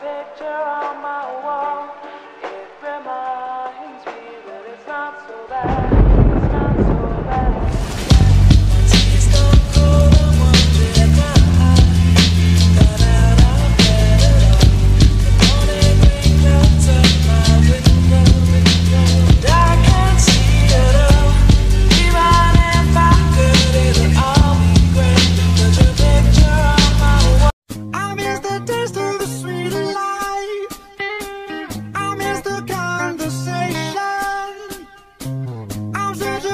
picture on my children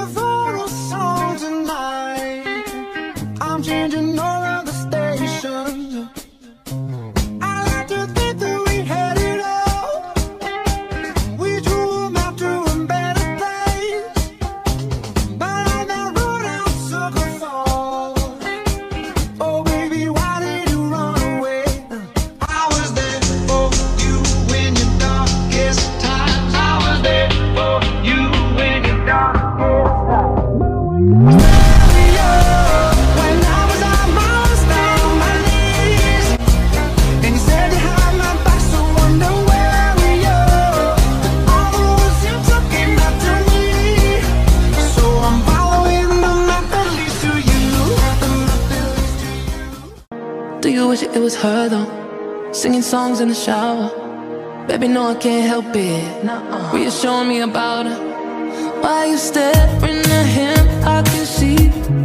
was her though. Singing songs in the shower. Baby, no, I can't help it. Were you showing me about her. Why you staring at him? I can see.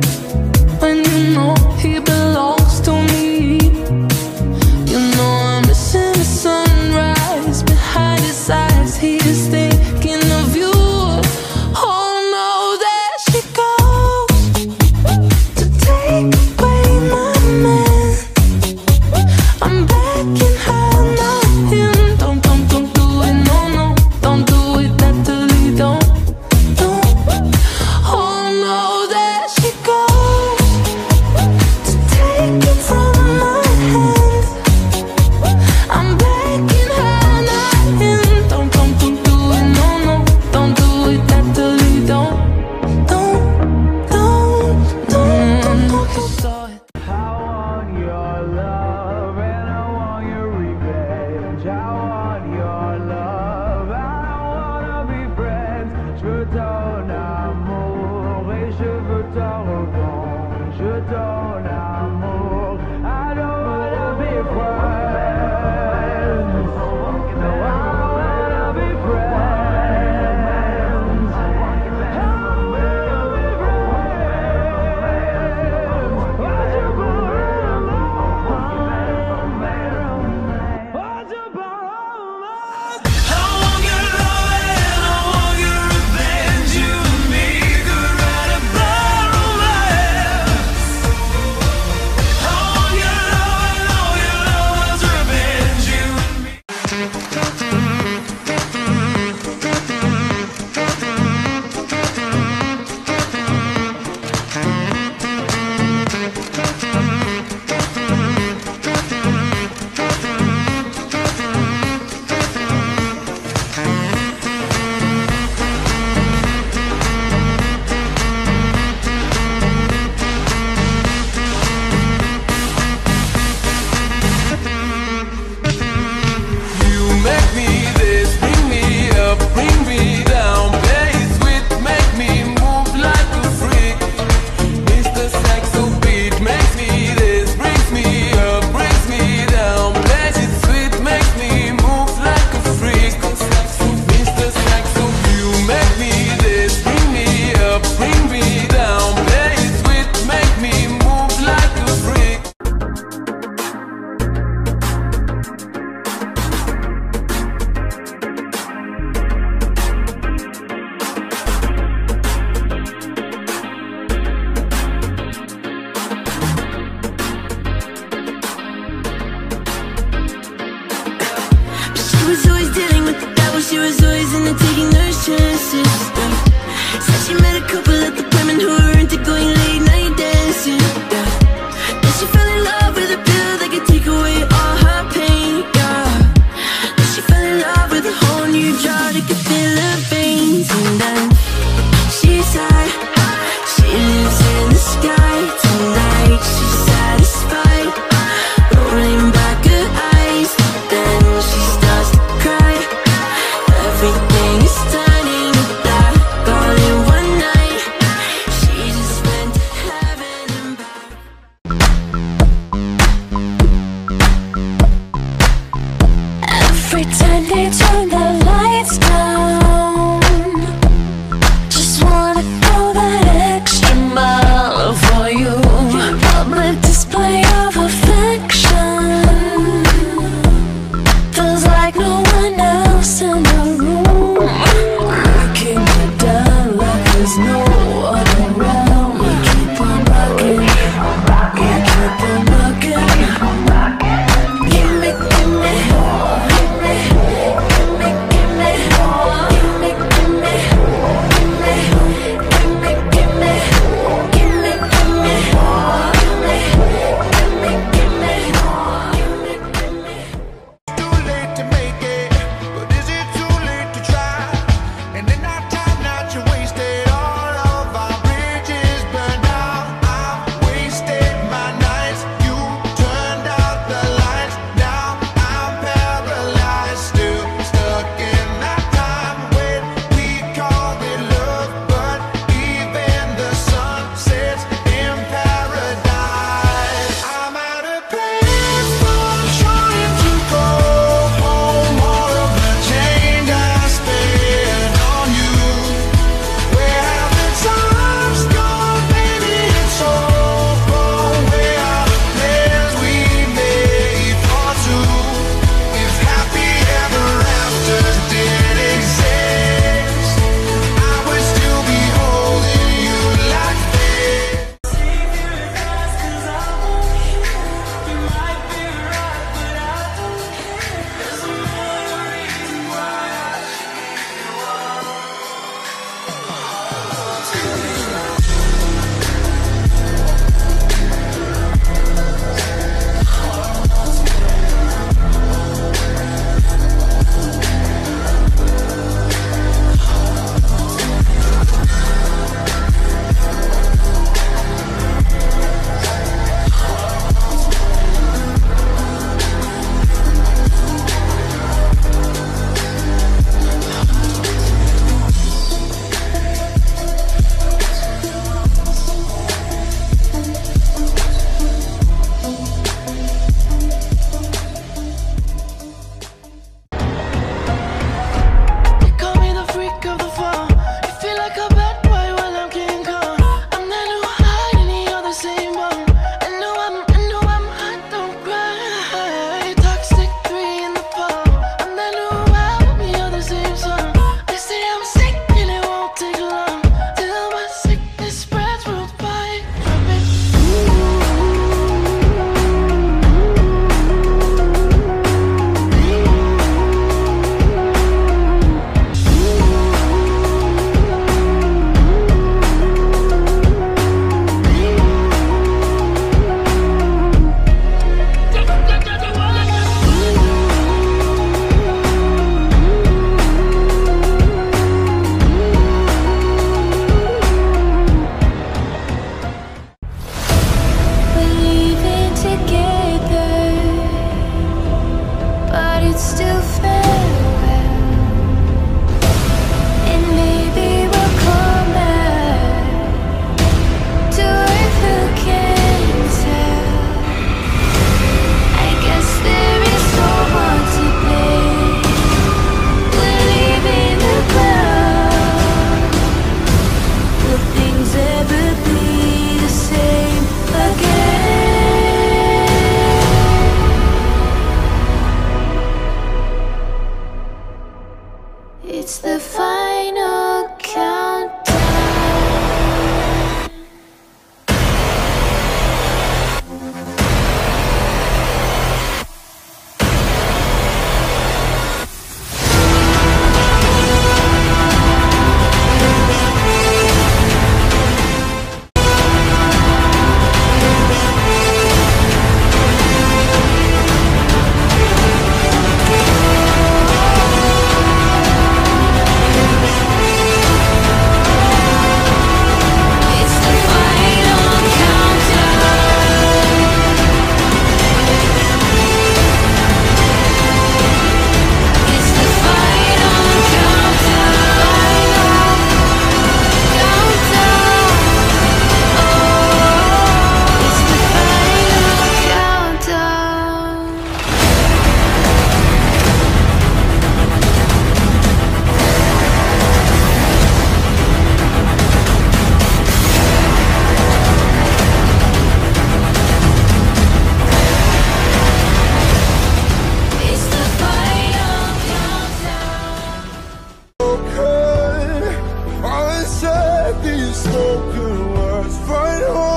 these spoken words find home.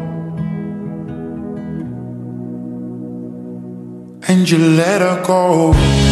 and you let her go.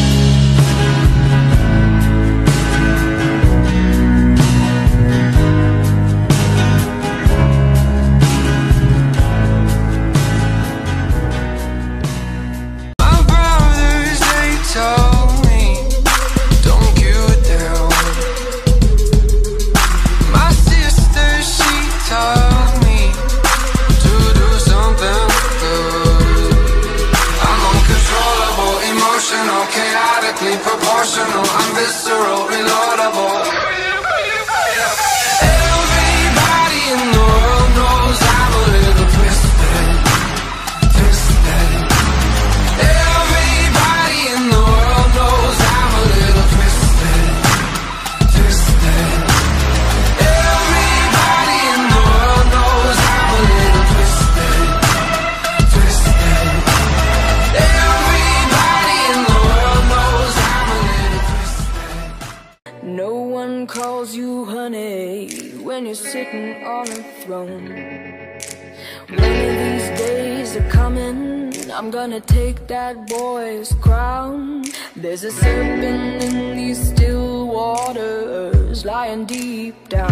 gonna take that boy's crown. There's a serpent in these still waters Lying deep down.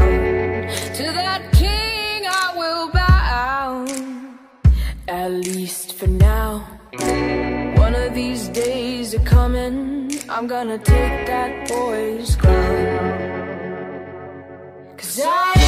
To that king I will bow At least for now. One of these days are coming I'm gonna take that boy's crown. Cause I